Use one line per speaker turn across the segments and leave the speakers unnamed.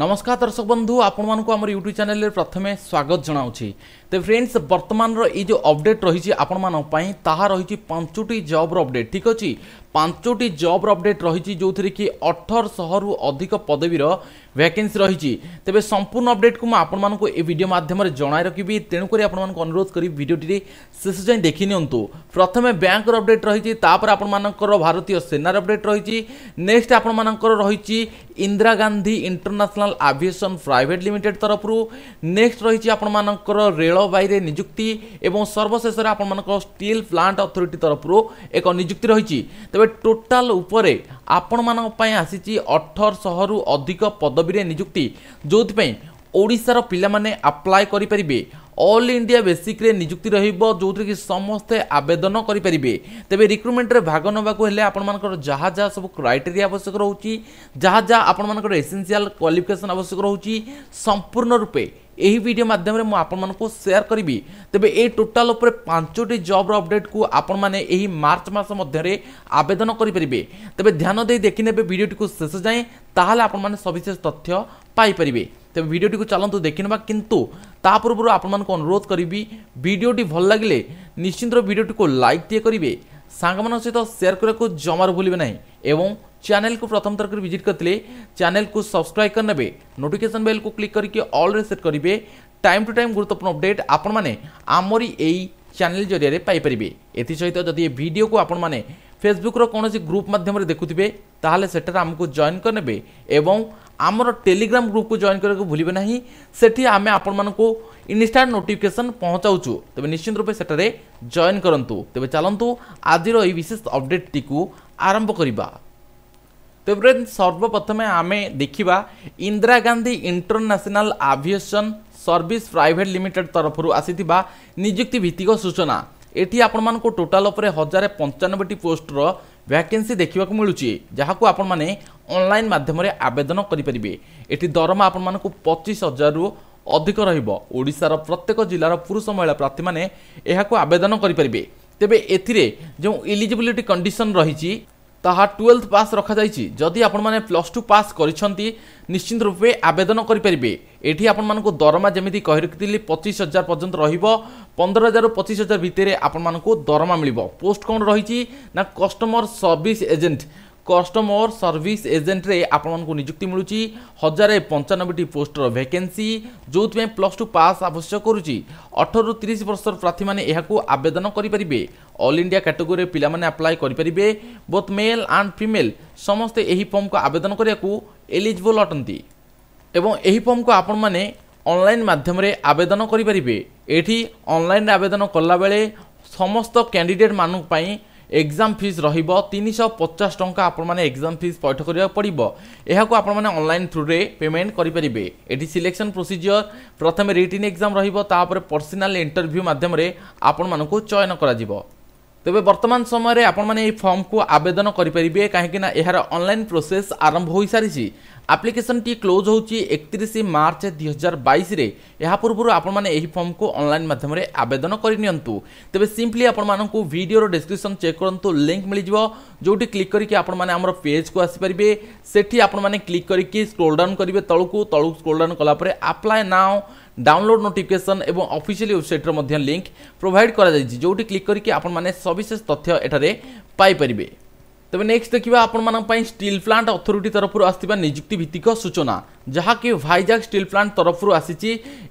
নমস্কার দর্শক বন্ধু আপনার আমার ইউট্যুব চ্যানেল প্রথমে স্বাগত জনাওছি তো ফ্রেন্ডস বর্তমানর এই যে অপডেট রয়েছে আপনার তাহা রয়েছে পাঁচটি জব্র অপডেট ঠিক আছে ପାଞ୍ଚଟି ଜବ୍ର ଅପଡ଼େଟ୍ ରହିଛି ଯେଉଁଥିରେ କି ଅଠରଶହରୁ ଅଧିକ ପଦବୀର ଭ୍ୟାକେନ୍ସି ରହିଛି ତେବେ ସମ୍ପୂର୍ଣ୍ଣ ଅପଡ଼େଟ୍କୁ ମୁଁ ଆପଣମାନଙ୍କୁ ଏ ଭିଡ଼ିଓ ମାଧ୍ୟମରେ ଜଣାଇ ରଖିବି ତେଣୁକରି ଆପଣମାନଙ୍କୁ ଅନୁରୋଧ କରି ଭିଡ଼ିଓଟିରେ ଶେଷ ଯାଏଁ ଦେଖିନିଅନ୍ତୁ ପ୍ରଥମେ ବ୍ୟାଙ୍କର ଅପଡ଼େଟ୍ ରହିଛି ତାପରେ ଆପଣମାନଙ୍କର ଭାରତୀୟ ସେନାର ଅପଡ଼େଟ୍ ରହିଛି ନେକ୍ସଟ ଆପଣମାନଙ୍କର ରହିଛି Indira Gandhi international aviation private limited ତରଫରୁ ନେକ୍ସଟ ରହିଛି ଆପଣମାନଙ୍କର ରେଳବାଇରେ ନିଯୁକ୍ତି ଏବଂ ସର୍ବଶେଷରେ ଆପଣମାନଙ୍କ ଷ୍ଟିଲ୍ ପ୍ଲାଣ୍ଟ ଅଥରିଟି ତରଫରୁ ଏକ ନିଯୁକ୍ତି ରହିଛି ତେବେ ତେବେ ଟୋଟାଲ ଉପରେ ଆପଣମାନଙ୍କ ପାଇଁ ଆସିଛି ଅଠରଶହରୁ ଅଧିକ ପଦବୀରେ ନିଯୁକ୍ତି ଯେଉଁଥିପାଇଁ ଓଡ଼ିଶାର ପିଲାମାନେ ଆପ୍ଲାଏ କରିପାରିବେ অল ইন্ডিয়া বেসিক্রে নিযুক্তি রহব যেটি কি সমস্তে আবেদন করে তবে রিক্রুটমেন্টরে ভাগ নেওয়া হলে আপনার যা যা সব ক্রাইটেরিয়া আবশ্যক রয়েছে যা যা আপনার এসেনসিয়াল কোয়ালিফিকেসন আবশ্যক রয়েছে সম্পূর্ণ রূপে ଏହି ଭିଡ଼ିଓ ମାଧ୍ୟମରେ ମୁଁ ଆପଣମାନଙ୍କୁ ସେୟାର କରିବି ତେବେ ଏହି ଟୋଟାଲ ଉପରେ ପାଞ୍ଚଟି ଜବ୍ର ଅପଡେଟ୍କୁ ଆପଣମାନେ ଏହି ମାର୍ଚ୍ଚ ମାସ ମଧ୍ୟରେ ଆବେଦନ କରିପାରିବେ ତେବେ ଧ୍ୟାନ ଦେଇ ଦେଖିନେବେ ଭିଡ଼ିଓଟିକୁ ଶେଷ ଯାଏଁ ତାହେଲେ ଆପଣମାନେ ସବିଶେଷ ତଥ୍ୟ ପାଇପାରିବେ ତେବେ ଭିଡ଼ିଓଟିକୁ ଚାଲନ୍ତୁ ଦେଖିନେବା କିନ୍ତୁ ତା ପୂର୍ବରୁ ଆପଣମାନଙ୍କୁ ଅନୁରୋଧ କରିବି ଭିଡ଼ିଓଟି ଭଲ ଲାଗିଲେ ନିଶ୍ଚିନ୍ତ ଭିଡ଼ିଓଟିକୁ ଲାଇକ୍ ଟିକେ କରିବେ ସାଙ୍ଗମାନଙ୍କ ସହିତ ସେୟାର କରିବାକୁ ଜମାରୁ ଭୁଲିବେ ନାହିଁ ଏବଂ ଚ୍ୟାନେଲକୁ ପ୍ରଥମ ଥର କରି ଭିଜିଟ୍ କରିଥିଲେ ଚ୍ୟାନେଲକୁ ସବସ୍କ୍ରାଇବ୍ କରିନେବେ ନୋଟିଫିକେସନ୍ ବେଲ୍କୁ କ୍ଲିକ୍ କରିକି ଅଲ୍ରେ ସେଟ୍ କରିବେ ଟାଇମ୍ ଟୁ ଟାଇମ୍ ଗୁରୁତ୍ୱପୂର୍ଣ୍ଣ ଅପଡେଟ୍ ଆପଣମାନେ ଆମରି ଏଇ ଚ୍ୟାନେଲ୍ ଜରିଆରେ ପାଇପାରିବେ ଏଥିସହିତ ଯଦି ଏ ଭିଡ଼ିଓକୁ ଆପଣମାନେ ଫେସବୁକ୍ର କୌଣସି ଗ୍ରୁପ୍ ମାଧ୍ୟମରେ ଦେଖୁଥିବେ ତାହେଲେ ସେଠାରେ ଆମକୁ ଜଏନ୍ କରିନେବେ ଏବଂ ଆମର ଟେଲିଗ୍ରାମ ଗ୍ରୁପକୁ ଜଏନ୍ କରିବାକୁ ଭୁଲିବେ ନାହିଁ ସେଠି ଆମେ ଆପଣମାନଙ୍କୁ ଇନଷ୍ଟାଣ୍ଟ ନୋଟିଫିକେସନ୍ ପହଞ୍ଚାଉଛୁ ତେବେ ନିଶ୍ଚିନ୍ତ ରୂପେ ସେଠାରେ ଜଏନ୍ କରନ୍ତୁ ତେବେ ଚାଲନ୍ତୁ ଆଜିର ଏହି ବିଶେଷ ଅପଡେଟ୍ଟିକୁ ଆରମ୍ଭ କରିବା ତେବେ ସର୍ବପ୍ରଥମେ ଆମେ ଦେଖିବା Indira Gandhi international aviation service private limited ତରଫରୁ ଆସିଥିବା ନିଯୁକ୍ତି ଭିତ୍ତିକ ସୂଚନା এটি আপনার টোটাল উপরে হাজার পঞ্চানবেটি পোস্টর ভ্যাকেন্সি দেখা মিলুচি যা আপনার অনলাইন মাধ্যমে আবেদন করে পে এটি দরমা আপনার পঁচিশ হাজার অধিক রহব ওড়শার প্রত্যেক জেলার পুরুষ মহিলা প্রার্থী মানে এখন আবেদন করে পে তেবে এতে যে ইলিজিবিলিটি কন্ডিশন রয়েছে ତାହା ଟୁଏଲ୍ଥ ପାସ୍ ରଖାଯାଇଛି ଯଦି ଆପଣମାନେ ପ୍ଲସ୍ ଟୁ ପାସ୍ କରିଛନ୍ତି ନିଶ୍ଚିନ୍ତ ରୂପେ ଆବେଦନ କରିପାରିବେ ଏଠି ଆପଣମାନଙ୍କୁ ଦରମା ଯେମିତି କହି ରଖିଥିଲି ପଚିଶ ହଜାର ପର୍ଯ୍ୟନ୍ତ ରହିବ ପନ୍ଦର ହଜାରରୁ ପଚିଶ ହଜାର ଭିତରେ ଆପଣମାନଙ୍କୁ ଦରମା ମିଳିବ ପୋଷ୍ଟ କ'ଣ ରହିଛି ନା customer service agent customer service ଏଜେଣ୍ଟରେ ଆପଣମାନଙ୍କୁ ନିଯୁକ୍ତି ମିଳୁଛି ହଜାରେ ପଞ୍ଚାନବେଟି ପୋଷ୍ଟର ଭେକେନ୍ସି ଯେଉଁଥିପାଇଁ ପ୍ଲସ୍ ଟୁ ପାସ୍ ଆବଶ୍ୟକ କରୁଛି ଅଠରରୁ ତିରିଶ ବର୍ଷର ପ୍ରାର୍ଥୀମାନେ ଏହାକୁ ଆବେଦନ କରିପାରିବେ ଅଲ୍ ଇଣ୍ଡିଆ କାଟେଗୋରିରେ ପିଲାମାନେ ଆପ୍ଲାଏ କରିପାରିବେ ବୋଥ୍ ମେଲ୍ ଆଣ୍ଡ ଫିମେଲ୍ ସମସ୍ତେ ଏହି ଫର୍ମକୁ ଆବେଦନ କରିବାକୁ ଏଲିଜିବଲ୍ ଅଟନ୍ତି ଏବଂ ଏହି ଫର୍ମକୁ ଆପଣମାନେ ଅନଲାଇନ୍ ମାଧ୍ୟମରେ ଆବେଦନ କରିପାରିବେ ଏଠି ଅନଲାଇନ୍ରେ ଆବେଦନ କଲାବେଳେ ସମସ୍ତ କ୍ୟାଣ୍ଡିଡେଟ୍ମାନଙ୍କ ପାଇଁ এক্সাম ফিজ রহব তিনশহ পচাশ টঙ্কা আপনার এক্সাম ফিজ পৈঠ করা পড়ব এখন আপনার অনলাইন থ্রুরে পেমেন্ট করে পেয়ে এটি সিলেকশন প্রোসিজিওর প্রথমে রিটিন এক্সাম রহব তাপরে পর্সনাল ইন্টরভিউ মাধ্যমে আপনার চয়ন করা ତେବେ ବର୍ତ୍ତମାନ ସମୟରେ ଆପଣମାନେ ଏହି ଫର୍ମକୁ ଆବେଦନ କରିପାରିବେ କାହିଁକିନା ଏହାର ଅନଲାଇନ୍ ପ୍ରୋସେସ୍ ଆରମ୍ଭ ହୋଇସାରିଛି ଆପ୍ଲିକେସନ୍ଟି କ୍ଲୋଜ୍ ହେଉଛି ଏକତିରିଶ ମାର୍ଚ୍ଚ ଦୁଇହଜାର ବାଇଶରେ ଏହା ପୂର୍ବରୁ ଆପଣମାନେ ଏହି ଫର୍ମକୁ ଅନଲାଇନ୍ ମାଧ୍ୟମରେ ଆବେଦନ କରିନିଅନ୍ତୁ ତେବେ ସିମ୍ପଲି ଆପଣମାନଙ୍କୁ ଭିଡ଼ିଓର ଡେସ୍କ୍ରିପ୍ସନ୍ ଚେକ୍ କରନ୍ତୁ ଲିଙ୍କ୍ ମିଳିଯିବ ଯେଉଁଠି କ୍ଲିକ୍ କରିକି ଆପଣମାନେ ଆମର ପେଜ୍କୁ ଆସିପାରିବେ ସେଠି ଆପଣମାନେ କ୍ଲିକ୍ କରିକି ସ୍କ୍ରୋଲ୍ ଡାଉନ୍ କରିବେ ତଳକୁ ତଳକୁ ସ୍କ୍ରୋଲ୍ ଡାଉନ୍ କଲା ପରେ ଆପ୍ଲାଏ ନାଓ ডাউনলোড নোটিফিকেসন এবং অফিসিয়ালি ওয়েবসাইটর মধ্যে লিঙ্ক প্রোভাইড করা যাই যেটি ক্লিক করি আপনার সবিশেষ তথ্য এখানে পাইপারে তবে নেক্সট দেখা আপনার স্টিল প্লান্ট অথরিটি তরফর আসা নিযুক্তি ভিত্তিক সূচনা যাকি ভাইজাগ স্টিল প্লান্ট তরফর আসিছি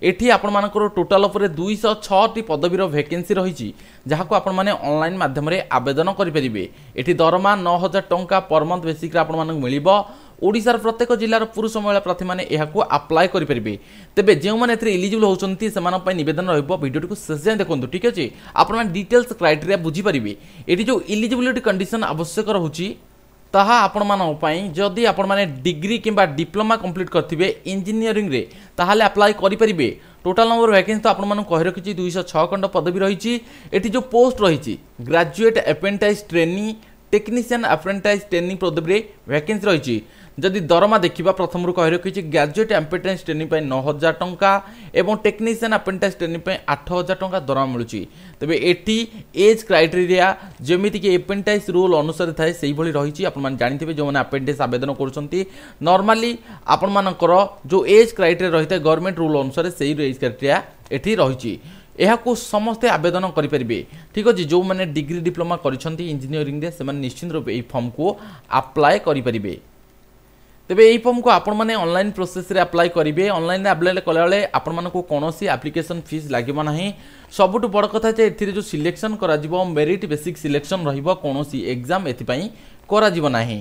এটি আপনার টোটাল উপরে দুইশ ছটি পদবীর ভ্যাকেন্সি রয়েছে যা আপনার অনলাইন মাধ্যমে আবেদন করে এটি দরমা ন হাজার টঙ্কা পর মন্থ বেসিক্রে আপনার মিলব ଓଡ଼ିଶାର ପ୍ରତ୍ୟେକ ଜିଲ୍ଲାର ପୁରୁଷ ମହିଳା ପ୍ରାର୍ଥୀମାନେ ଏହାକୁ ଆପ୍ଲାଏ କରିପାରିବେ ତେବେ ଯେଉଁମାନେ ଏଥିରେ ଇଲିଜିବୁଲ୍ ହେଉଛନ୍ତି ସେମାନଙ୍କ ପାଇଁ ନିବେଦନ ରହିବ ଭିଡ଼ିଓଟିକୁ ଶେଷ ଯାଏଁ ଦେଖନ୍ତୁ ଠିକ୍ ଅଛି ଆପଣମାନେ ଡିଟେଲ୍ସ କ୍ରାଇଟେରିଆ ବୁଝିପାରିବେ ଏଠି ଯେଉଁ ଇଲିଜିବିଲିଟି କଣ୍ଡିସନ୍ ଆବଶ୍ୟକ ରହୁଛି ତାହା ଆପଣମାନଙ୍କ ପାଇଁ ଯଦି ଆପଣମାନେ ଡିଗ୍ରୀ କିମ୍ବା ଡିପ୍ଲୋମା କମ୍ପ୍ଲିଟ୍ କରିଥିବେ ଇଞ୍ଜିନିୟରିଂରେ ତାହେଲେ ଆପ୍ଲାଏ କରିପାରିବେ ଟୋଟାଲ୍ ନମ୍ବର ଭ୍ୟାକେନ୍ସି ତ ଆପଣମାନଙ୍କୁ କହି ରଖିଛି ଦୁଇଶହ ଛଅ ଖଣ୍ଡ ପଦବୀ ରହିଛି ଏଠି ଯେଉଁ ପୋଷ୍ଟ ରହିଛି graduate apprentice training technician apprentice training ପଦବୀରେ ଭ୍ୟାକେନ୍ସି ରହିଛି ଯଦି ଦରମା ଦେଖିବା ପ୍ରଥମରୁ କହି ରଖିଛି ଗ୍ରାଜୁଏଟ୍ ଆପେଣ୍ଟାନ୍ସ ଟ୍ରେନିଂ ପାଇଁ ନଅ ହଜାର ଟଙ୍କା ଏବଂ ଟେକ୍ନିସିଆନ୍ ଆପେଣ୍ଟାନ୍ସ ଟ୍ରେନିଂ ପାଇଁ ଆଠ ହଜାର ଟଙ୍କା ଦରମା ମିଳୁଛି ତେବେ ଏଠି ଏଜ୍ କ୍ରାଇଟେରିଆ ଯେମିତିକି ଆପେଣ୍ଟାଇସ୍ ରୁଲ୍ ଅନୁସାରେ ଥାଏ ସେଇଭଳି ରହିଛି ଆପଣମାନେ ଜାଣିଥିବେ ଯେଉଁମାନେ ଆପେଣ୍ଟାଇସ୍ ଆବେଦନ କରୁଛନ୍ତି ନର୍ମାଲି ଆପଣମାନଙ୍କର ଯେଉଁ ଏଜ୍ କ୍ରାଇଟେରିଆ ରହିଥାଏ ଗଭର୍ଣ୍ଣମେଣ୍ଟ ରୁଲ୍ ଅନୁସାରେ ସେଇ ଏଜ୍ କ୍ରାଇଟେରିଆ ଏଠି ରହିଛି ଏହାକୁ ସମସ୍ତେ ଆବେଦନ କରିପାରିବେ ଠିକ୍ ଅଛି ଯେଉଁମାନେ ଡିଗ୍ରୀ ଡିପ୍ଲୋମା କରିଛନ୍ତି ଇଞ୍ଜିନିୟରିଂରେ ସେମାନେ ନିଶ୍ଚିନ୍ତ ରୂପେ ଏହି ଫର୍ମକୁ ଆପ୍ଲାଏ କରିପାରିବେ ତେବେ ଏହି ଫର୍ମକୁ ଆପଣମାନେ ଅନଲାଇନ୍ ପ୍ରୋସେସ୍ରେ ଆପ୍ଲାଏ କରିବେ ଅନଲାଇନ୍ରେ ଆପ୍ଲାଏ କଲାବେଳେ ଆପଣମାନଙ୍କୁ କୌଣସି ଆପ୍ଲିକେସନ୍ ଫିସ୍ ଲାଗିବ ନାହିଁ ସବୁଠୁ ବଡ଼ କଥା ଯେ ଏଥିରେ ଯେଉଁ ସିଲେକ୍ସନ୍ କରାଯିବ ମେରିଟ୍ ବେସିକ୍ ସିଲେକ୍ସନ୍ ରହିବ କୌଣସି ଏକ୍ଜାମ୍ ଏଥିପାଇଁ କରାଯିବ ନାହିଁ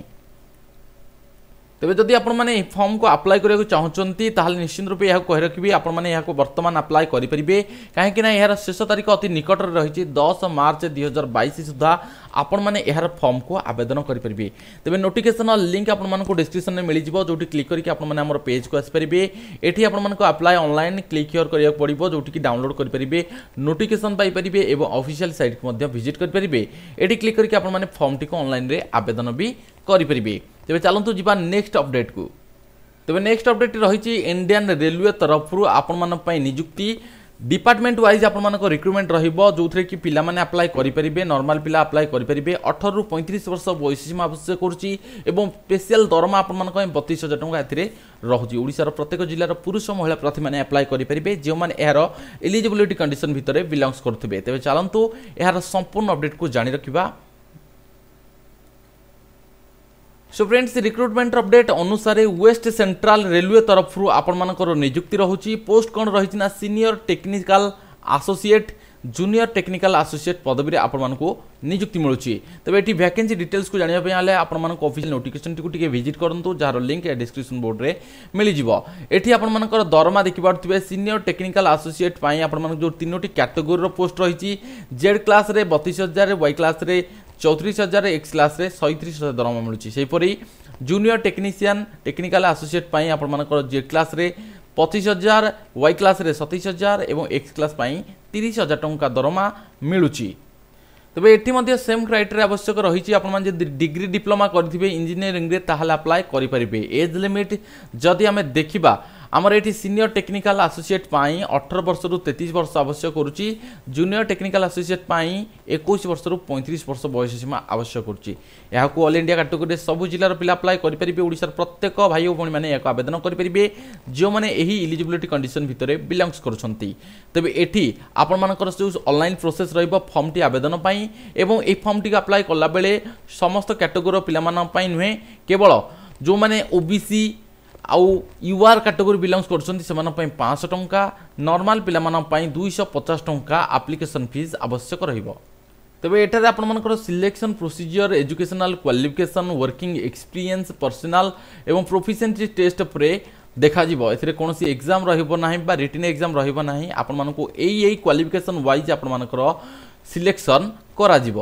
तेज जदि आपने फर्म को आप्लाय करने को चाहती तेल निश्चित रूप यह कह रखी आपने बर्तमान आप्लाय करेंगे कहीं यार शेष तारीख अति निकट रही है दस मार्च दुई हजार बैस सुधा आपार फर्म को आवेदन करेंगे तेज नोटिकेसन लिंक आपको डिस्क्रिप्सन में मिलजिव जो क्लिक करके पेज को आसपारे ये आप्लाय अनल क्लिक हिअर करा पड़ो जो डाउनलोड करेंगे नोटिकेसन पारे और अफिसील सैट को भिजिट करेंगे ये क्लिक करके फर्म टी अनल आवेदन भी करेंगे ତେବେ ଚାଲନ୍ତୁ ଯିବା ନେକ୍ସଟ ଅପଡ଼େଟ୍କୁ ତେବେ ନେକ୍ସଟ ଅପଡ଼େଟ୍ ରହିଛି ଇଣ୍ଡିଆନ୍ ରେଲୱେ ତରଫରୁ ଆପଣମାନଙ୍କ ପାଇଁ ନିଯୁକ୍ତି ডিপার্টমেন্ট ওয়াইজ আপনার রিক্রুটমেন্ট রহব যে কি পিলা মানে আপ্লাই করে পেবে নর্মাল পিলা আপ্লাই করে পেবে অঠর রু পঁয়ত্রিশ বর্ষ বৈশিমা আবশ্যক করছি এবং স্পেশাল দরমা আপনার বতিশ হাজার টাকা এতে রয়েছে ওড়শার প্রত্যেক জেলার পুরুষ মহিলা প্রার্থী মানে আপ্লাই করে পেবে যে এর এলিজিবিলিটি কন্ডিশন ভিতরে বিলংস করুবে তবে চালু এর সম্পূর্ণ অপডেট কু জাঁ রাখা সো ফ্রেন্ডস রিক্রুটমেন্ট অপডেট অনুসারে ওয়েস্ট সেন্ট্রাল রেলওয়ে তরফর আপনার নিযুক্তি রয়েছে পোস্ট কম রয়েছে না senior technical associate junior technical associate পদবীরে আপনার নিযুক্তি মিলুচি তবে এটি ভ্যাকেন্সি ডিটেলস কু জাঁয়া হলে আপনার অফিসিয়াল নোটিফিকেসনটি টিকে ভিজিট করতু যার লিঙ্ক ডিসক্রিপশন বোর্ডে মিলিযোগ এটি আপনার দরমা দেখিপারে সিনিয়র টেকনিকাল আসোসিয়েট আপনার যে তিনোটি ক্যাটেগোরির পোস্ট রয়েছে জেড ক্লাসে বতিশ হাজার ওয়াই ক্লাসে ଚଉତିରିଶ ହଜାର ଏକ୍ସ କ୍ଲାସ୍ରେ ସଇଁତିରିଶ ହଜାର ଦରମା ମିଳୁଛି ସେହିପରି ଜୁନିୟର ଟେକ୍ନିସିଆନ୍ ଟେକ୍ନିକାଲ ଆସୋସିଏଟ୍ ପାଇଁ ଆପଣମାନଙ୍କର ଜେ କ୍ଲାସ୍ରେ ପଚିଶ ହଜାର ୱାଇ କ୍ଲାସ୍ରେ ସତେଇଶ ହଜାର ଏବଂ ଏକ୍ସ କ୍ଲାସ୍ ପାଇଁ ତିରିଶ ହଜାର ଟଙ୍କା ଦରମା ମିଳୁଛି ତେବେ ଏଠି ମଧ୍ୟ ସେମ୍ କ୍ରାଇଟେରିଆ ଆବଶ୍ୟକ ରହିଛି ଆପଣମାନେ ଯଦି ଡିଗ୍ରୀ ଡିପ୍ଲୋମା କରିଥିବେ ଇଞ୍ଜିନିୟରିଂରେ ତାହେଲେ ଆପ୍ଲାଏ କରିପାରିବେ ଏଜ୍ ଲିମିଟ୍ ଯଦି ଆମେ ଦେଖିବା ଆମର ଏଠି ସିନିୟର ଟେକ୍ନିକାଲ ଆସୋସିଏଟ୍ ପାଇଁ ଅଠର ବର୍ଷରୁ ତେତିଶ ବର୍ଷ ଆବଶ୍ୟକ କରୁଛି ଜୁନିୟର ଟେକ୍ନିକାଲ ଆସୋସିଏଟ୍ ପାଇଁ ଏକୋଇଶ ବର୍ଷରୁ ପଇଁତିରିଶ ବର୍ଷ ବୟସ ସୀମା ଆବଶ୍ୟକ କରୁଛି ଏହାକୁ ଅଲ୍ ଇଣ୍ଡିଆ କାଟେଗୋରୀରେ ସବୁ ଜିଲ୍ଲାର ପିଲା ଆପ୍ଲାଏ କରିପାରିବେ ଓଡ଼ିଶାର ପ୍ରତ୍ୟେକ ଭାଇ ଓ ଭଉଣୀମାନେ ଏହାକୁ ଆବେଦନ କରିପାରିବେ ଯେଉଁମାନେ ଏହି ଇଲିଜିବିଲିଟି କଣ୍ଡିସନ୍ ଭିତରେ ବିଲଙ୍ଗସ୍ କରୁଛନ୍ତି ତେବେ ଏଠି ଆପଣମାନଙ୍କର ଯେଉଁ ଅନଲାଇନ୍ ପ୍ରୋସେସ୍ ରହିବ ଫର୍ମଟି ଆବେଦନ ପାଇଁ ଏବଂ ଏହି ଫର୍ମଟିକୁ ଆପ୍ଲାଏ କଲାବେଳେ ସମସ୍ତ କ୍ୟାଟେଗୋରୀର ପିଲାମାନଙ୍କ ପାଇଁ ନୁହେଁ କେବଳ ଯେଉଁମାନେ ଓବିସି ଆଉ ୟୁଆର୍ କାଟେଗୋରୀ ବିଲଙ୍ଗସ୍ କରୁଛନ୍ତି ସେମାନଙ୍କ ପାଇଁ ପାଞ୍ଚଶହ ଟଙ୍କା ନର୍ମାଲ୍ ପିଲାମାନଙ୍କ ପାଇଁ ଦୁଇଶହ ପଚାଶ ଟଙ୍କା ଆପ୍ଲିକେସନ୍ ଫିସ୍ ଆବଶ୍ୟକ ରହିବ ତେବେ ଏଠାରେ ଆପଣମାନଙ୍କର selection procedure educational qualification working experience personal ଏବଂ ପ୍ରୋଫିସିଏନ୍ସି ଟେଷ୍ଟ ପରେ ଦେଖାଯିବ ଏଥିରେ କୌଣସି ଏକ୍ଜାମ୍ ରହିବ ନାହିଁ ବା ରିଟିନ୍ ଏକ୍ଜାମ୍ ରହିବ ନାହିଁ ଆପଣମାନଙ୍କୁ ଏଇ ଏଇ କ୍ୱାଲିଫିକେସନ୍ ୱାଇଜ୍ ଆପଣମାନଙ୍କର ସିଲେକ୍ସନ୍ କରାଯିବ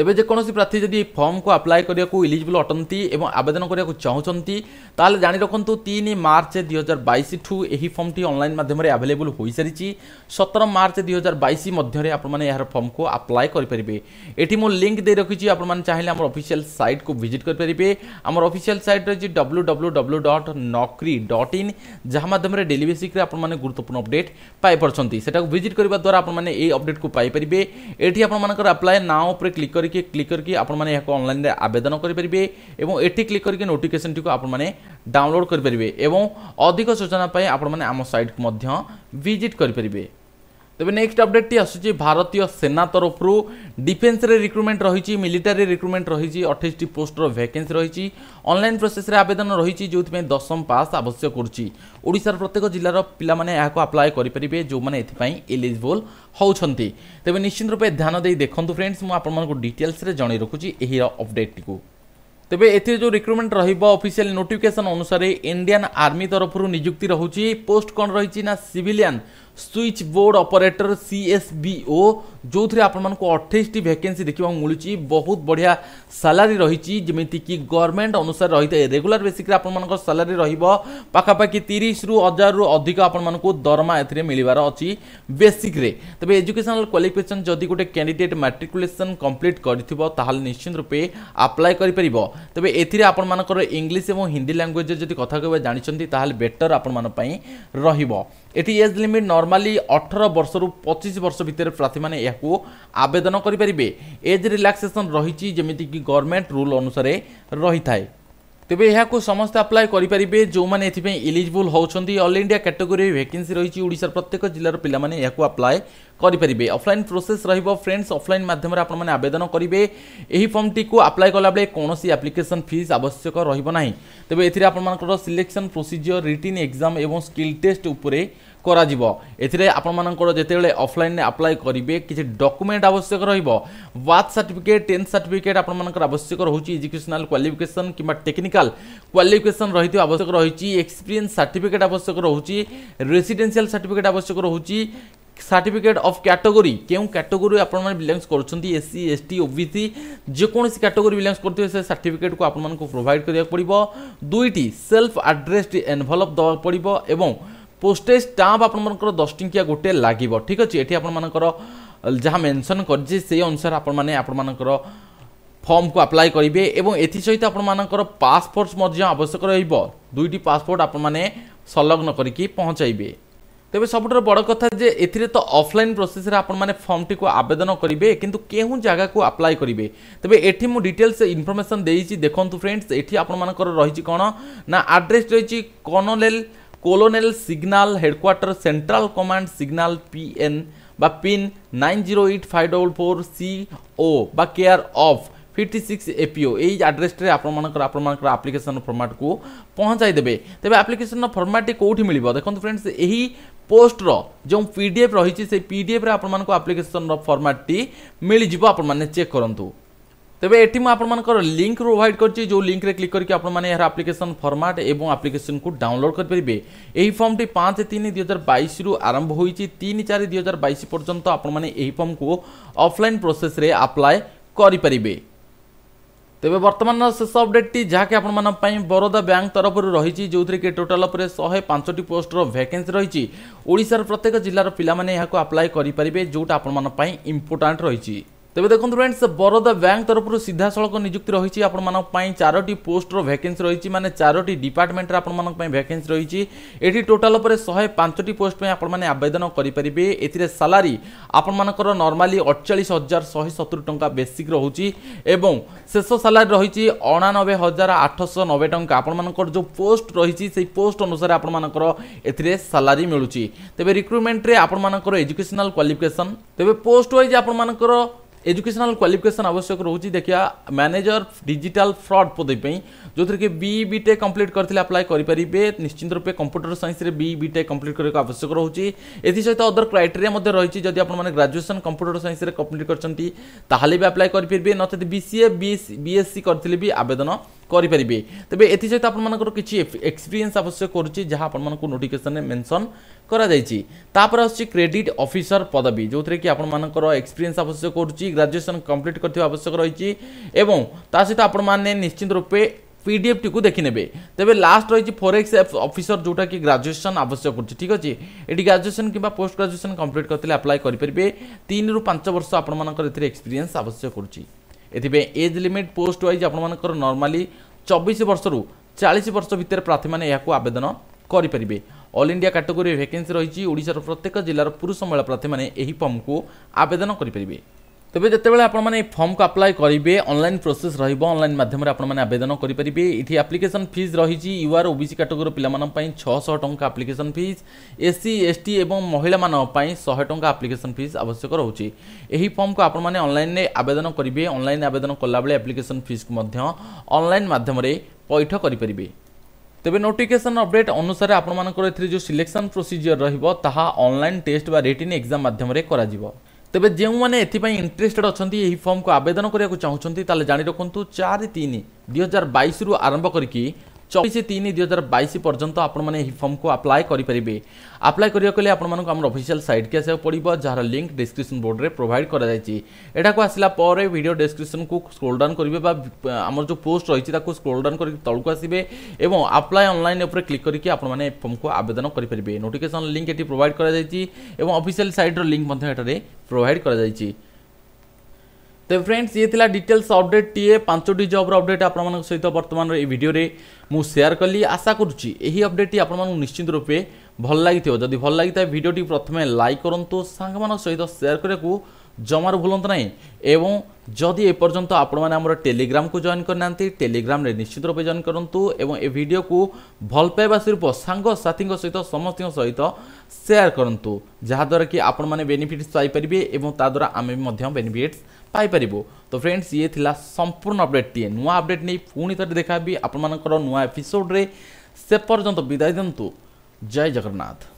ତେବେ ଯେକୌଣସି ପ୍ରାର୍ଥୀ ଯଦି ଏହି ଫର୍ମକୁ ଆପ୍ଲାଏ କରିବାକୁ ଇଲିଜିବୁଲ୍ ଅଟନ୍ତି ଏବଂ ଆବେଦନ କରିବାକୁ ଚାହୁଁଛନ୍ତି ତାହେଲେ ଜାଣି ରଖନ୍ତୁ ତିନି ମାର୍ଚ୍ଚ ଦୁଇହଜାର ବାଇଶଠୁ ଏହି ଫର୍ମଟି ଅନଲାଇନ୍ ମାଧ୍ୟମରେ ଆଭେଲେବୁଲ୍ ହୋଇସାରିଛି ସତର ମାର୍ଚ୍ଚ ଦୁଇହଜାର ବାଇଶ ମଧ୍ୟରେ ଆପଣମାନେ ଏହାର ଫର୍ମକୁ ଆପ୍ଲାଏ କରିପାରିବେ ଏଠି ମୁଁ ଲିଙ୍କ୍ ଦେଇ ରଖିଛି ଆପଣମାନେ ଚାହିଁଲେ ଆମର ଅଫିସିଆଲ୍ ସାଇଟ୍କୁ ଭିଜିଟ୍ କରିପାରିବେ ଆମର ଅଫିସିଆଲ୍ ସାଇଟ୍ ରହିଛି W W W dot Naukri dot in ଯାହା ମାଧ୍ୟମରେ ଡେଲି ବେସିକ୍ରେ ଆପଣମାନେ ଗୁରୁତ୍ୱପୂର୍ଣ୍ଣ ଅପଡେଟ୍ ପାଇପାରୁଛନ୍ତି ସେଟାକୁ ଭିଜିଟ୍ କରିବା ଦ୍ୱାରା ଆପଣମାନେ ଏହି ଅପଡେଟ୍କୁ ପାଇପାରିବେ ଏଠି ଆପଣମାନଙ୍କର ଆପ୍ଲାଏ ନାଓ ଉପରେ କ୍ଲିକ୍ କରି करके क्लिक करके आपने अनलाइन आवेदन करेंगे और क्लिक करके नोटिकेसन टी आपने डाउनलोड करेंगे और अधिक सूचना पर आप सैट को विजिट करेंगे ତେବେ ନେକ୍ସଟ ଅପଡେଟ୍ଟି ଆସୁଛି ଭାରତୀୟ ସେନା ତରଫରୁ ଡିଫେନ୍ସରେ ରିକ୍ରୁଟମେଣ୍ଟ ରହିଛି ମିଲିଟାରୀ ରିକ୍ରୁଟମେଣ୍ଟ ରହିଛି ଅଠେଇଶଟି ପୋଷ୍ଟର ଭ୍ୟାକେନ୍ସି ରହିଛି ଅନଲାଇନ୍ ପ୍ରୋସେସରେ ଆବେଦନ ରହିଛି ଯେଉଁଥିପାଇଁ ଦଶମ ପାସ୍ ଆବଶ୍ୟକ କରୁଛି ଓଡ଼ିଶାର ପ୍ରତ୍ୟେକ ଜିଲ୍ଲାର ପିଲାମାନେ ଏହାକୁ ଆପ୍ଲାଏ କରିପାରିବେ ଯେଉଁମାନେ ଏଥିପାଇଁ ଏଲିଜିବଲ୍ ହେଉଛନ୍ତି ତେବେ ନିଶ୍ଚିନ୍ତ ରୂପେ ଧ୍ୟାନ ଦେଇ ଦେଖନ୍ତୁ ଫ୍ରେଣ୍ଡସ୍ ମୁଁ ଆପଣମାନଙ୍କୁ ଡିଟେଲ୍ସରେ ଜଣାଇ ରଖୁଛି ଏହି ଅପଡେଟ୍ଟିକୁ ତେବେ ଏଥିରେ ଯେଉଁ ରିକ୍ରୁଟମେଣ୍ଟ ରହିବ ଅଫିସିଆଲ ନୋଟିଫିକେସନ୍ ଅନୁସାରେ ଇଣ୍ଡିଆନ୍ ଆର୍ମି ତରଫରୁ ନିଯୁକ୍ତି ରହୁଛି ପୋଷ୍ଟ କ'ଣ ରହିଛି ନା civilian switch board operator CSBO ଯେଉଁଥିରେ ଆପଣମାନଙ୍କୁ ଅଠେଇଶଟି ଭ୍ୟାକେନ୍ସି ଦେଖିବାକୁ ମିଳୁଛି ବହୁତ ବଢ଼ିଆ ସାଲାରୀ ରହିଛି ଯେମିତିକି ଗଭର୍ଣ୍ଣମେଣ୍ଟ ଅନୁସାରେ ରହିଥାଏ ରେଗୁଲାର ବେସିକ୍ରେ ଆପଣମାନଙ୍କ ସାଲାରୀ ରହିବ ପାଖାପାଖି ତିରିଶରୁ ହଜାରରୁ ଅଧିକ ଆପଣମାନଙ୍କୁ ଦରମା ଏଥିରେ ମିଳିବାର ଅଛି ବେସିକ୍ରେ ତେବେ ଏଜୁକେସନାଲ କ୍ୱାଲିଫିକେସନ୍ ଯଦି ଗୋଟେ କ୍ୟାଣ୍ଡିଡେଟ୍ ମାଟ୍ରିକୁଲେସନ୍ କମ୍ପ୍ଲିଟ୍ କରିଥିବ ତାହେଲେ ନିଶ୍ଚିତ ରୂପେ ଆପ୍ଲାଏ କରିପାରିବ ତେବେ ଏଥିରେ ଆପଣମାନଙ୍କର ଇଂଲିଶ ଏବଂ ହିନ୍ଦୀ ଲାଙ୍ଗୁଏଜରେ ଯଦି କଥା କହିବା ଜାଣିଛନ୍ତି ତାହେଲେ ବେଟର୍ ଆପଣମାନଙ୍କ ପାଇଁ ରହିବ ଏଠି ଏଜ୍ ଲିମିଟ୍ ନର୍ମାଲ নর্মালি অঠর বর্ষর পঁচিশ বর্ষ ভিতরে প্রার্থী মানে এখন আবেদন করে পারে এজ রিলাক্সেসন রয়েছে যেমিকি গভর্নমেন্ট রুল অনুসারে রয়ে তবে এখন সমস্ত আপ্লাই করে পারে যে এপ ইলিজিবল হচ্ছেন অল ইন্ডিয়া ক্যাটেগোরি ভ্যাকেন্সি রয়েছে ওড়শার প্রত্যেক জেলার পিলা মানে এখন আপ্লাই করে পারে অফলাইন প্রোসেস রহব ফ্রেন্ডস অফলাইন মাধ্যমে আপনার আবেদন করবে এই ফর্মটি আপ্লাই কলাবে কৌশি আপ্লিকেসন ফিজ আবশ্যক রহব না তবে এর আপনার সিলেকশন প্রোসিজিওর রিটিন এক্সাম এবং স্কিল টেস্ট উপরে କରାଯିବ ଏଥିରେ ଆପଣମାନଙ୍କର ଯେତେବେଳେ ଅଫଲାଇନ୍ରେ ଆପ୍ଲାଏ କରିବେ କିଛି ଡକୁମେଣ୍ଟ ଆବଶ୍ୟକ ରହିବ ବାର୍ଥ ସାର୍ଟିଫିକେଟ୍ ଟେନ୍ଥ ସାର୍ଟିଫିକେଟ୍ ଆପଣମାନଙ୍କର ଆବଶ୍ୟକ ରହୁଛି ଏଜୁକେସନାଲ୍ କ୍ୱାଲିଫିକେସନ୍ କିମ୍ବା ଟେକ୍ନିକାଲ୍ କ୍ୱାଲିଫିକେସନ୍ ରହିଥିବା ଆବଶ୍ୟକ ରହିଛି ଏକ୍ସପିରିଏନ୍ସ ସାର୍ଟିଫିକେଟ୍ ଆବଶ୍ୟକ ରହୁଛି ରେସିଡେନ୍ସିଆଲ୍ ସାର୍ଟିଫିକେଟ୍ ଆବଶ୍ୟକ ରହୁଛି সার্টিফিকেট অফ ক্যাটেগরি কেউ ক্যাটেগরি আপনার বিলংস করছেন এসসি এসটি ওবিসি যেকোন ক্যাটেগরি বিলংস করতে সে সার্টিফিকেট আপনার প্রোভাইড করা পড়ব দুইটি সেলফ আড্রেসড এনভলপ দেওয়া পড়ব এবং পোস্টেজ ষ্টাମ୍ପ ଆପଣମାନଙ୍କର ଦଶ ଟଙ୍କିଆ ଗୋଟିଏ ଲାଗିବ ଠିକ୍ ଅଛି ଏଠି ଆପଣମାନଙ୍କର ଯାହା ମେନସନ୍ କରିଛି ସେଇ ଅନୁସାରେ ଆପଣମାନେ ଆପଣମାନଙ୍କର ফর্মকু আপ্লাই করবে এবং এসে আপনার পাসপোর্ট আবশ্যক রহব দুইটি পাসপোর্ট আপনার সংলগ্ন করি পৌঁছাইবে তবে সবুঠার বড় কথা যে এতে তো অফলাইন প্রোসেসে আপনার ফর্মটি আবেদন করবে কিন্তু কেউ জায়গা আপ্লাই করবে তবে এটি মু ডিটেলস ইনফরমেসন দিয়েছি দেখুন ফ্রেন্ডস এটি আপনার রয়েছে কোণ না আড্রেস রয়েছে colonel colonel signal headquarter central command signal PN বা pin nine zero eight five double four C O বা care of fifty six APO এই আড্রেসটি আপনার আপনার আপ্লিকেসন ফর্মাট কু পৌঁছাই দেবে তবে আপ্লিকেসন ফর্মাটটি কোটি মিলব দেখুন ফ্রেন্ডস এই পোস্টর যে পিডিএফ রয়েছে সেই পিডিএফ আপনার আপ্লিকেসন ফর্মাটটি মিলিযোগ আপনার চেক করতু তবে এটি মু আপনার লিঙ্ক প্রোভাইড করছি যে লিঙ্করে ক্লিক করি আপনার এর আপ্লিকেসন ফর্মাট এবং আপ্লিকেসন কু ডাউনলোড করে পেবে এই ফর্মটি পাঁচ তিন দুই হাজার বাইশ রু আরম্ভ হয়েছে তিন চারি দুই হাজার বাইশ পর্যন্ত আপনার এই ফর্ম কু অফলাইন প্রোসেসরে আপ্লাই করে পারিবে ତେବେ ବର୍ତ୍ତମାନର ଶେଷ ଅପଡେଟ୍ଟି ଯାହାକି ଆପଣମାନଙ୍କ ପାଇଁ ବରୋଦା ବ୍ୟାଙ୍କ ତରଫରୁ ରହିଛି ଯେଉଁଥିରେ କି ଟୋଟାଲ୍ ଉପରେ ଶହେ ପାଞ୍ଚଟି ପୋଷ୍ଟର ଭ୍ୟାକେନ୍ସି ରହିଛି ଓଡ଼ିଶାର ପ୍ରତ୍ୟେକ ଜିଲ୍ଲାର ପିଲାମାନେ ଏହାକୁ ଆପ୍ଲାଏ କରିପାରିବେ ଯେଉଁଟା ଆପଣମାନଙ୍କ ପାଇଁ ଇମ୍ପୋର୍ଟାଣ୍ଟ ରହିଛି ତେବେ ଦେଖନ୍ତୁ ଫ୍ରେଣ୍ଡସ୍ ବରୋଦା ବ୍ୟାଙ୍କ ତରଫରୁ ସିଧାସଳଖ ନିଯୁକ୍ତି ରହିଛି ଆପଣମାନଙ୍କ ପାଇଁ ଚାରୋଟି ପୋଷ୍ଟର ଭ୍ୟାକେନ୍ସି ରହିଛି ମାନେ ଚାରୋଟି ଡିପାର୍ଟମେଣ୍ଟରେ ଆପଣମାନଙ୍କ ପାଇଁ ଭ୍ୟାକେନ୍ସି ରହିଛି ଏଠି ଟୋଟାଲ ଉପରେ ଶହେ ପାଞ୍ଚଟି ପୋଷ୍ଟ ପାଇଁ ଆପଣମାନେ ଆବେଦନ କରିପାରିବେ ଏଥିରେ ସାଲାରୀ ଆପଣମାନଙ୍କର ନର୍ମାଲି ଅଡ଼ଚାଳିଶ ହଜାର ଶହେ ସତୁରି ଟଙ୍କା ବେସିକ୍ ରହୁଛି ଏବଂ ଶେଷ ସାଲାରୀ ରହିଛି ଅଣାନବେ ହଜାର ଆଠଶହ ନବେ ଟଙ୍କା ଆପଣମାନଙ୍କର ଯେଉଁ ପୋଷ୍ଟ ରହିଛି ସେଇ ପୋଷ୍ଟ ଅନୁସାରେ ଆପଣମାନଙ୍କର ଏଥିରେ ସାଲାରୀ ମିଳୁଛି ତେବେ ରିକ୍ରୁଟମେଣ୍ଟରେ ଆପଣମାନଙ୍କର ଏଜୁକେସନାଲ୍ କ୍ୱାଲିଫିକେସନ୍ ତେବେ ପୋଷ୍ଟ ୱାଇଜ୍ ଆପଣମାନଙ୍କର एजुकेशनाल क्वाफिकेसन आवश्यक रोचे देखा मैनेजर डिजिटाल फ्रड पदवीप जो थी बी बीटेक कम्प्लीट करते आप्लाय करेंगे निश्चित रूपे computer science BTech complete complete करने आवश्यक रोचे एसत अदर क्राइटेरी रही जब आप ग्राजुएसन कंप्यूटर सैन्स कंप्लीट करते भी आप्लाय करेंगे नचेत बी सी एस सी करते भी आवेदन କରିପାରିବେ ତେବେ ଏଥିସହିତ ଆପଣମାନଙ୍କର କିଛି ଏକ୍ସପିରିଏନ୍ସ ଆବଶ୍ୟକ କରୁଛି ଯାହା ଆପଣମାନଙ୍କୁ ନୋଟିଫିକେସନ୍ରେ ମେନ୍ସନ୍ କରାଯାଇଛି ତାପରେ ଆସୁଛି କ୍ରେଡିଟ୍ ଅଫିସର ପଦବୀ ଯେଉଁଥିରେ କି ଆପଣମାନଙ୍କର ଏକ୍ସପିରିଏନ୍ସ ଆବଶ୍ୟକ କରୁଛି ଗ୍ରାଜୁଏସନ୍ କମ୍ପ୍ଲିଟ୍ କରିଥିବା ଆବଶ୍ୟକ ରହିଛି ଏବଂ ତା ସହିତ ଆପଣମାନେ ନିଶ୍ଚିନ୍ତ ରୂପେ পিডিএফটিকে দেখি নেবে তবে লাস্ট রয়েছে ফরেক্স অফিসর যেটা কি গ্রাজুয়েসন আবশ্যক করছে ঠিক আছে এটি গ্রাজুয়েসন কিংবা পোস্ট গ্রাজুয়েসন কমপ্লিট করলে আপ্লাই করে তিন রু পাঁচ বর্ষ আপনার এতে এক্সপিরিয়েন্স আবশ্যক করছে ଏଥିପାଇଁ ଏଜ୍ ଲିମିଟ୍ ପୋଷ୍ଟ ୱାଇଜ୍ ଆପଣମାନଙ୍କର ନର୍ମାଲି ଚବିଶ ବର୍ଷରୁ ଚାଳିଶ ବର୍ଷ ଭିତରେ ପ୍ରାର୍ଥୀମାନେ ଏହାକୁ ଆବେଦନ କରିପାରିବେ ଅଲ୍ ଇଣ୍ଡିଆ କାଟେଗୋରୀ ଭ୍ୟାକେନ୍ସି ରହିଛି ଓଡ଼ିଶାର ପ୍ରତ୍ୟେକ ଜିଲ୍ଲାର ପୁରୁଷ ମହିଳା ପ୍ରାର୍ଥୀମାନେ ଏହି ଫର୍ମକୁ ଆବେଦନ କରିପାରିବେ তবে যেতবে আপনার এই ফর্মকে আপ্লাই করবে অনলাইন প্রোসেস রহব অনলাইন মাধ্যমে আপনার আবেদন করে পেবে এটি আপ্লিকেসন ফিজ রয়েছে ইউআর ওবিসি ক্যাটেগোরি পিলামানাই ছশহ টঙ্কা আপ্লিকেসন ফিজ এসসি এসটি এবং মহিলা মানাই শহে টঙ্কা আপ্লিকেসন ফিজ আবশ্যক রয়েছে এই ফর্মকে আপনার অনলাইনে আবেদন করবে অনলাইন আবেদন কলাবেলে আপ্লিকেসন ফিজকে অনলাইন মাধ্যমে পৈঠ করে পেবে তবে নোটিফিকেসন অপডেট অনুসারে আপনার এর যে সিলেকশন প্রোসিজিওর রহব তাহা অনলাইন টেস্ট বা রিটিন এক্সাম মাধ্যমে করা তবে ତେବେ ଯେଉଁମାନେ ଏଥିପାଇଁ ଇଣ୍ଟରେଷ୍ଟେଡ୍ ଅଛନ୍ତି ଏହି ଫର୍ମକୁ ଆବେଦନ କରିବାକୁ ଚାହୁଁଛନ୍ତି ତାହେଲେ ଜାଣି ରଖନ୍ତୁ ଚାରି ତିନି ଦୁଇହଜାର ବାଇଶରୁ ଆରମ୍ଭ କରିକି চবিশ তিন দুই হাজার বাইশ পর্যন্ত আপনার এই ফর্মক আপ্লাই করে পেবে আপ্লাই করা গেলে আপনার আমার অফিসিয়াল সাইটকে আসা পড়ব যার লিঙ্ক ডিসক্রিপশন বোর্ডে প্রোভাইড করা যাই এটা আসলা পরে ভিডিও ডিসক্রিপশন কু স্ক্রোল ডাউন করবে বা আমার যে পোস্ট রয়েছে তাকে স্ক্রোল ডাউন করি তলক আসবে এবং আপ্লাই অনলাইন উপরে ক্লিক করি আপনার এই ফর্মক আবেদন করে পেবে নোটিফিকেসন লিঙ্ক এটি প্রোভাইড করা যাই এবং অফিসিয়াল সাইট্র লিঙ্ক এটার ପ୍ରୋଭାଇଡ଼ କରାଯାଇଛି ତେବେ ଫ୍ରେଣ୍ଡସ୍ ଇଏ ଥିଲା ଡିଟେଲ୍ସ ଅପଡ଼େଟ୍ଟିଏ ପାଞ୍ଚଟି ଜବ୍ର ଅପଡ଼େଟ୍ ଆପଣମାନଙ୍କ ସହିତ ବର୍ତ୍ତମାନର ଏଇ ଭିଡ଼ିଓରେ ମୁଁ ସେୟାର କଲି ଆଶା କରୁଛି ଏହି ଅପଡ଼େଟ୍ଟି ଆପଣମାନଙ୍କୁ ନିଶ୍ଚିନ୍ତ ରୂପେ ଭଲ ଲାଗିଥିବ ଯଦି ଭଲ ଲାଗିଥାଏ ଭିଡ଼ିଓଟି ପ୍ରଥମେ ଲାଇକ୍ କରନ୍ତୁ ସାଙ୍ଗମାନଙ୍କ ସହିତ ସେୟାର କରିବାକୁ ଜମାରୁ ଭୁଲନ୍ତୁ ନାହିଁ ଏବଂ ଯଦି ଏପର୍ଯ୍ୟନ୍ତ ଆପଣମାନେ ଆମର ଟେଲିଗ୍ରାମକୁ ଜଏନ୍ କରିନାହାନ୍ତି ଟେଲିଗ୍ରାମରେ ନିଶ୍ଚିତ ରୂପେ ଜଏନ୍ କରନ୍ତୁ ଏବଂ ଏ ଭିଡ଼ିଓକୁ ଭଲ ପାଇବା ସ୍ୱରୂପ ସାଙ୍ଗସାଥୀଙ୍କ ସହିତ ସମସ୍ତଙ୍କ ସହିତ ସେୟାର କରନ୍ତୁ ଯାହାଦ୍ୱାରା କି ଆପଣମାନେ ବେନିଫିଟ୍ସ ପାଇପାରିବେ ଏବଂ ତାଦ୍ୱାରା ଆମେ ମଧ୍ୟ ବେନିଫିଟ୍ସ ପାଇପାରିବୁ ତ ଫ୍ରେଣ୍ଡସ୍ ଇଏ ଥିଲା ସମ୍ପୂର୍ଣ୍ଣ ଅପଡ଼େଟ୍ଟିଏ ନୂଆ ଅପଡ଼େଟ୍ ନେଇ ପୁଣି ଥରେ ଦେଖାବି ଆପଣମାନଙ୍କର ନୂଆ ଏପିସୋଡ଼ରେ ସେ ପର୍ଯ୍ୟନ୍ତ ବିଦାୟ ଦିଅନ୍ତୁ जय जगन्नाथ